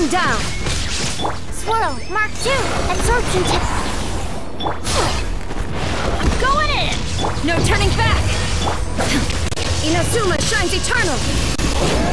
Going down! Swirl, Mark 2, absorption tip. Going in! No turning back! Inazuma shines eternal!